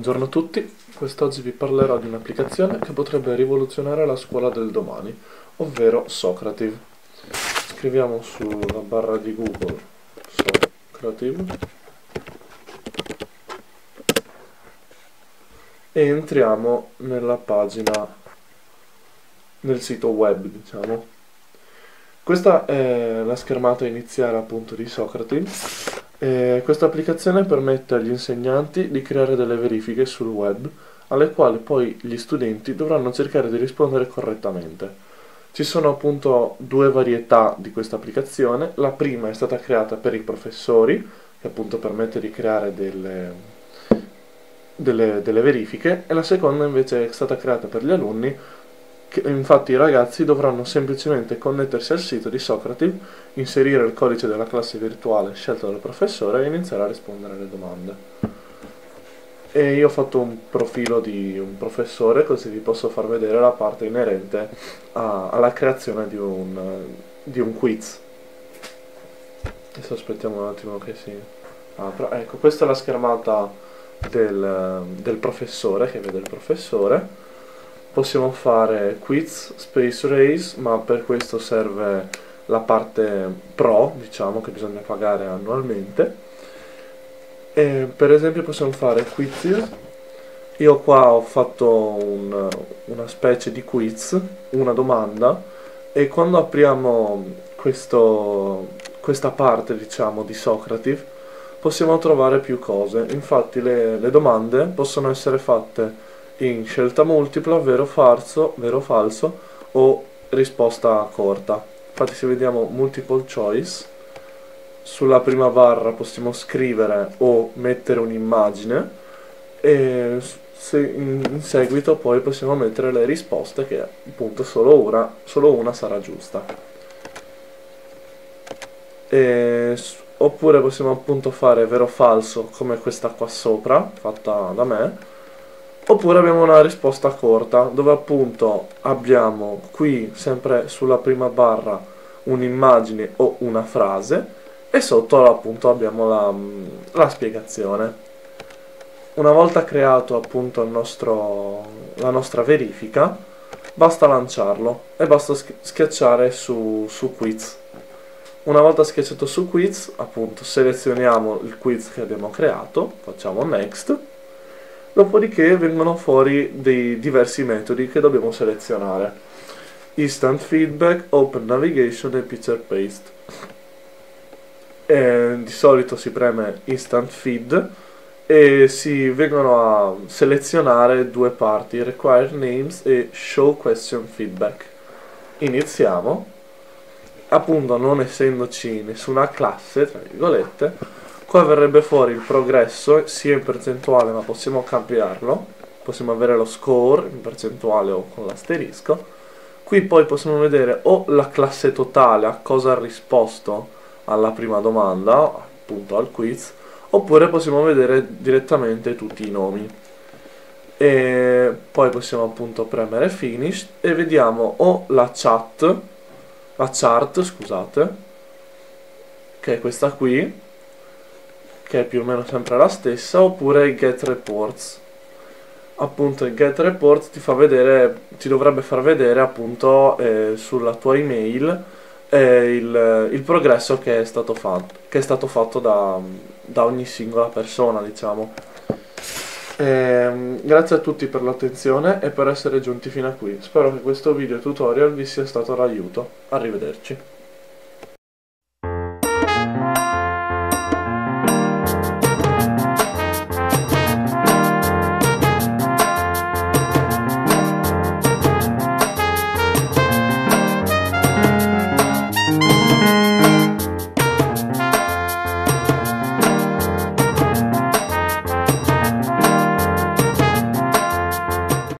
Buongiorno a tutti, quest'oggi vi parlerò di un'applicazione che potrebbe rivoluzionare la scuola del domani, ovvero Socrative. Scriviamo sulla barra di Google Socrative e entriamo nella pagina, nel sito web diciamo. Questa è la schermata iniziale appunto di Socrative eh, questa applicazione permette agli insegnanti di creare delle verifiche sul web alle quali poi gli studenti dovranno cercare di rispondere correttamente. Ci sono appunto due varietà di questa applicazione, la prima è stata creata per i professori, che appunto permette di creare delle, delle, delle verifiche, e la seconda invece è stata creata per gli alunni, che, infatti i ragazzi dovranno semplicemente connettersi al sito di Socrative, inserire il codice della classe virtuale scelto dal professore e iniziare a rispondere alle domande. E io ho fatto un profilo di un professore così vi posso far vedere la parte inerente a, alla creazione di un, di un quiz. Adesso aspettiamo un attimo che si apra. Ecco, questa è la schermata del, del professore, che vede il professore possiamo fare quiz space race ma per questo serve la parte pro diciamo che bisogna pagare annualmente. E per esempio possiamo fare quiz. Io qua ho fatto un, una specie di quiz una domanda e quando apriamo questo, questa parte diciamo di Socrative possiamo trovare più cose. Infatti le, le domande possono essere fatte in scelta multipla, vero falso, vero falso o risposta corta. Infatti se vediamo multiple choice, sulla prima barra possiamo scrivere o mettere un'immagine e in, seguito poi possiamo mettere le risposte che appunto solo una, solo una sarà giusta. E, oppure possiamo appunto fare vero o falso come questa qua sopra, fatta da me, Oppure abbiamo una risposta corta, dove appunto abbiamo qui sempre sulla prima barra un'immagine o una frase e sotto appunto abbiamo la, la spiegazione. Una volta creato appunto nostro, la nostra verifica, basta lanciarlo e basta schiacciare su, su quiz. Una volta schiacciato su quiz, appunto selezioniamo il quiz che abbiamo creato, facciamo next Dopodiché vengono fuori dei diversi metodi che dobbiamo selezionare. Instant Feedback, Open Navigation e Picture Paste. E di solito si preme Instant Feed e si vengono a selezionare due parti, Required Names e Show Question Feedback. Iniziamo. Appunto non essendoci nessuna classe, tra virgolette, Qua verrebbe fuori il progresso, sia in percentuale ma possiamo cambiarlo. Possiamo avere lo score in percentuale o con l'asterisco. Qui poi possiamo vedere o la classe totale a cosa ha risposto alla prima domanda, appunto al quiz, oppure possiamo vedere direttamente tutti i nomi. E poi possiamo appunto premere finish e vediamo o la chat, la chart, scusate, che è questa qui, che è più o meno sempre la stessa, oppure get reports. Appunto il get reports ti fa vedere, ti dovrebbe far vedere appunto eh, sulla tua email eh, il, il, progresso che è stato fatto, è stato fatto da, da ogni singola persona, diciamo. Eh, grazie a tutti per l'attenzione e per essere giunti fino a qui. Spero che questo video tutorial vi sia stato d'aiuto. Arrivederci.